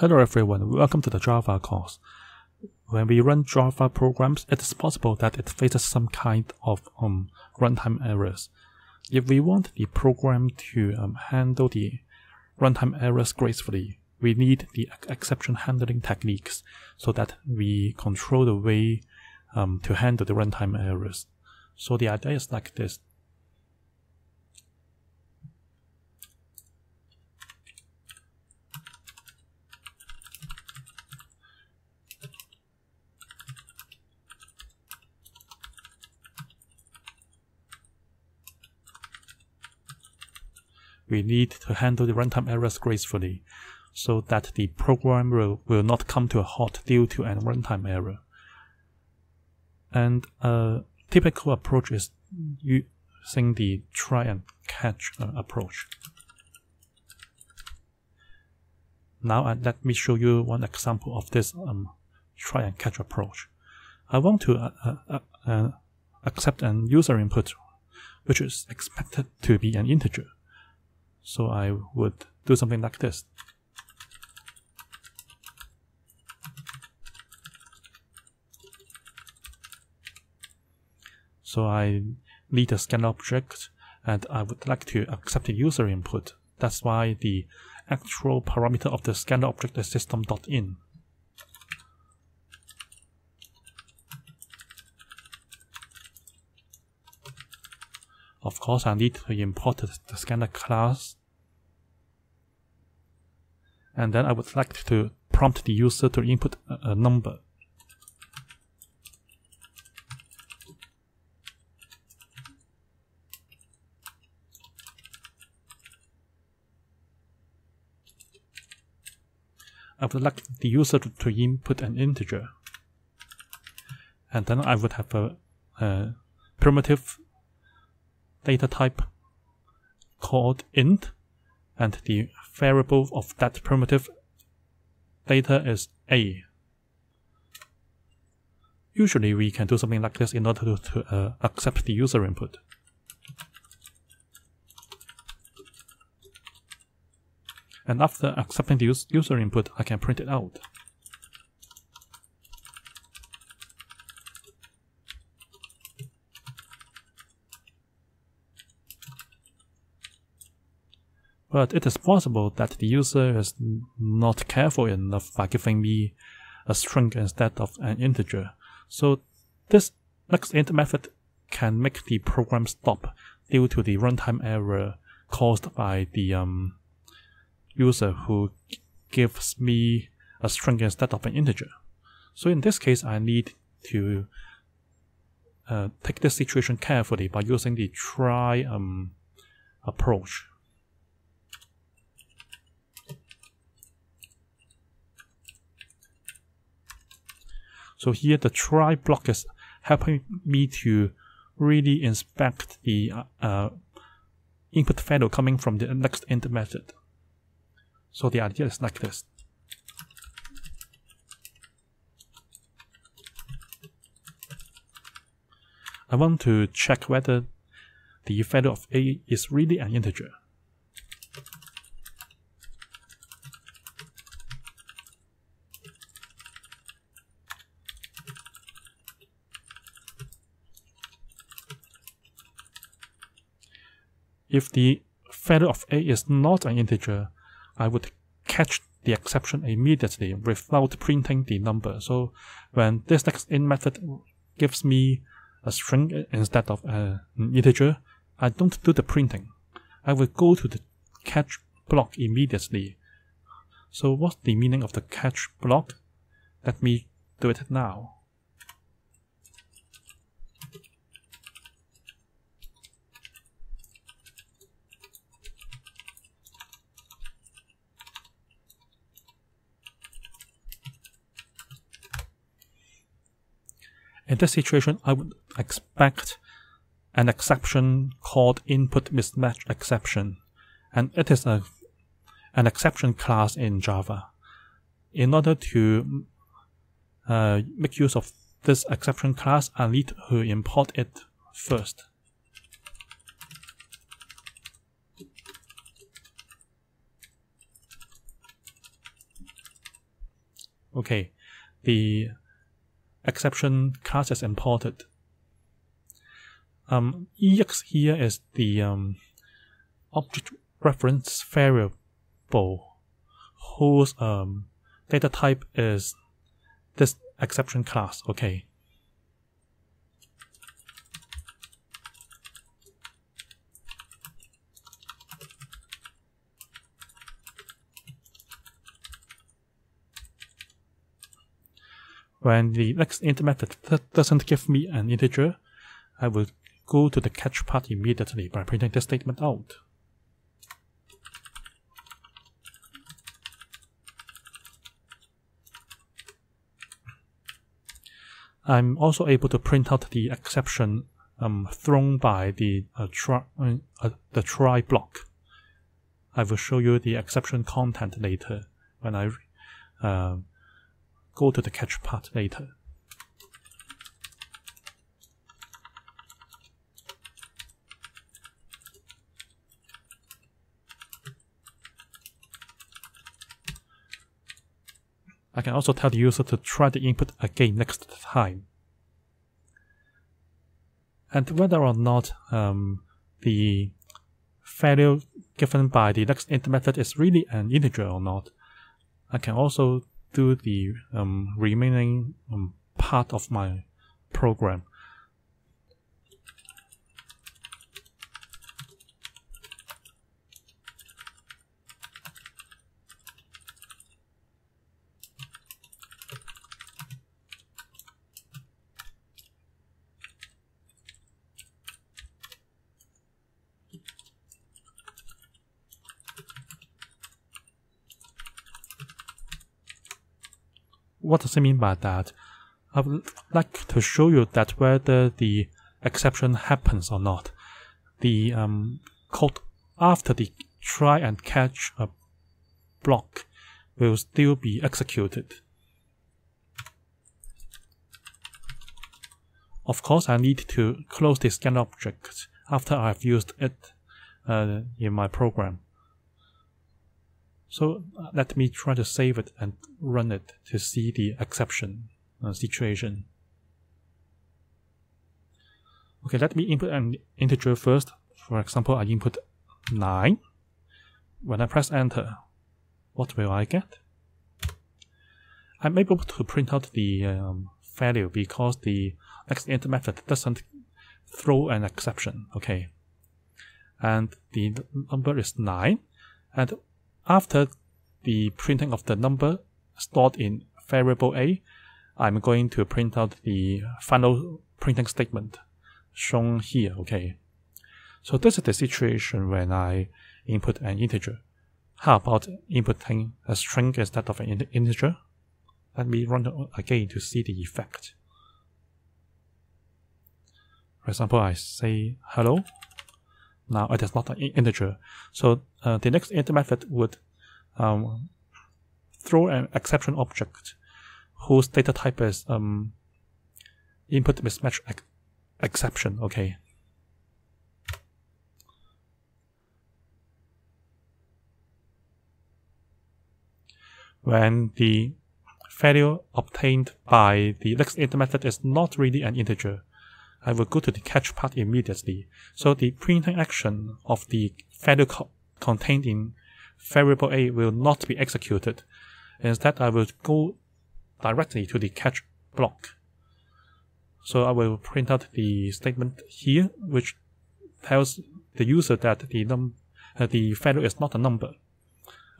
Hello everyone, welcome to the Java course. When we run Java programs, it is possible that it faces some kind of um, runtime errors. If we want the program to um, handle the runtime errors gracefully, we need the exception handling techniques so that we control the way um, to handle the runtime errors. So the idea is like this. We need to handle the runtime errors gracefully so that the program will, will not come to a halt due to a runtime error. And a typical approach is using the try and catch uh, approach. Now uh, let me show you one example of this um, try and catch approach. I want to uh, uh, uh, uh accept an user input which is expected to be an integer. So I would do something like this. So I need a scan object and I would like to accept user input. That's why the actual parameter of the scan object is system.in. Of course, I need to import the scanner class and then I would like to prompt the user to input a, a number. I would like the user to, input an integer. And then I would have a, a primitive data type called int and the variable of that primitive data is a. Usually we can do something like this in order to, to uh, accept the user input. And after accepting the user input, I can print it out. But it is possible that the user is not careful enough by giving me a string instead of an integer. So this next int method can make the program stop due to the runtime error caused by the um, user who gives me a string instead of an integer. So in this case, I need to uh, take this situation carefully by using the try um, approach. So here the try block is helping me to really inspect the uh, input value coming from the next int method. So the idea is like this. I want to check whether the value of a is really an integer. If the value of a is not an integer, I would catch the exception immediately without printing the number. So when this next int method gives me a string instead of an integer, I don't do the printing. I will go to the catch block immediately. So what's the meaning of the catch block? Let me do it now. In this situation, I would expect an exception called input mismatch exception, and it is a, an exception class in Java. In order to uh, make use of this exception class, I need to import it first. Okay, the exception class is imported. Um, EX here is the um, object reference variable whose um, data type is this exception class. Okay. When the next int method doesn't give me an integer, I will go to the catch part immediately by printing this statement out. I'm also able to print out the exception um, thrown by the uh, try, uh, the try block. I will show you the exception content later when I uh, go to the catch part later. I can also tell the user to try the input again next time. And whether or not um, the value given by the next int method is really an integer or not, I can also do the um, remaining um, part of my program. What does it mean by that? I would like to show you that whether the exception happens or not, the um, code after the try and catch a block will still be executed. Of course, I need to close the scan object after I've used it uh, in my program. So uh, let me try to save it and run it to see the exception uh, situation. Okay, let me input an integer first. For example, I input 9. When I press enter, what will I get? I'm able to print out the um, value because the next int method doesn't throw an exception. Okay. And the number is 9. And after the printing of the number stored in variable A, I'm going to print out the final printing statement shown here, okay? So this is the situation when I input an integer. How about inputting a string instead of an integer? Let me run again to see the effect. For example, I say hello now it is not an integer. So uh, the next int method would um, throw an exception object whose data type is um, input mismatch ex exception. Okay. When the value obtained by the next int method is not really an integer, I will go to the catch part immediately. So the printing action of the value co contained in variable A will not be executed. Instead, I will go directly to the catch block. So I will print out the statement here, which tells the user that the num uh, the value is not a number.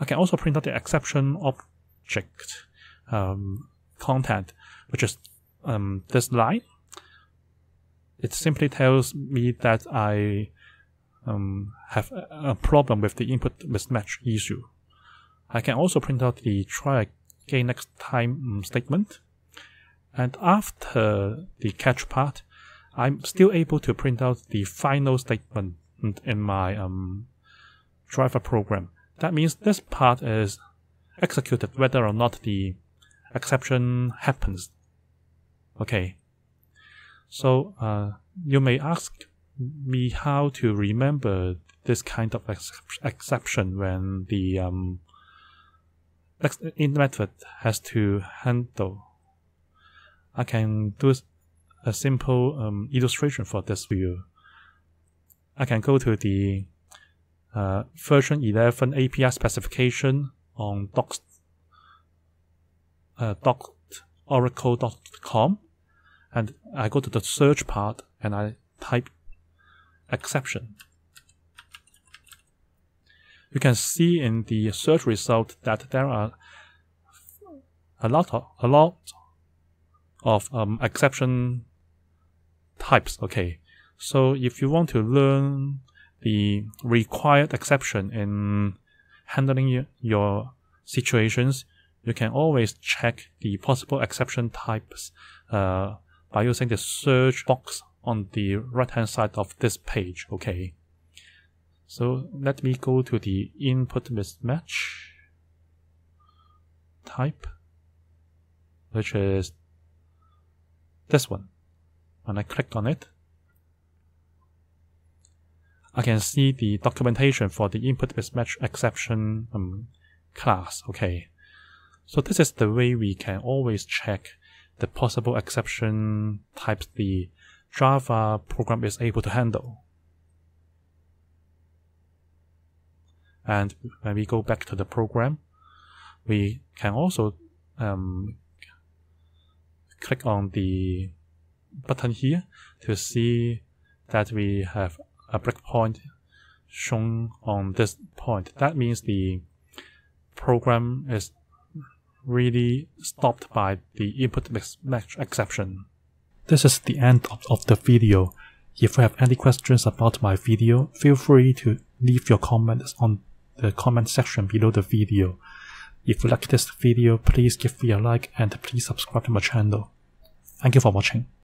I can also print out the exception object um, content, which is um, this line it simply tells me that I um, have a problem with the input mismatch issue. I can also print out the try again next time um, statement. And after the catch part, I'm still able to print out the final statement in my um, driver program. That means this part is executed whether or not the exception happens. Okay. So uh, you may ask me how to remember this kind of ex exception when the um, int method has to handle. I can do a simple um, illustration for this view. I can go to the uh, version 11 API specification on docs, uh, doc.oracle.com and I go to the search part and I type exception. You can see in the search result that there are a lot of, a lot of um, exception types. Okay, so if you want to learn the required exception in handling your situations, you can always check the possible exception types uh, by using the search box on the right hand side of this page. Okay. So let me go to the input mismatch type, which is this one. When I click on it, I can see the documentation for the input mismatch exception um, class. Okay. So this is the way we can always check the possible exception types the Java program is able to handle. And when we go back to the program, we can also um, click on the button here to see that we have a breakpoint shown on this point. That means the program is really stopped by the input mismatch exception. This is the end of, the video. If you have any questions about my video, feel free to leave your comments on the comment section below the video. If you like this video, please give me a like and please subscribe to my channel. Thank you for watching.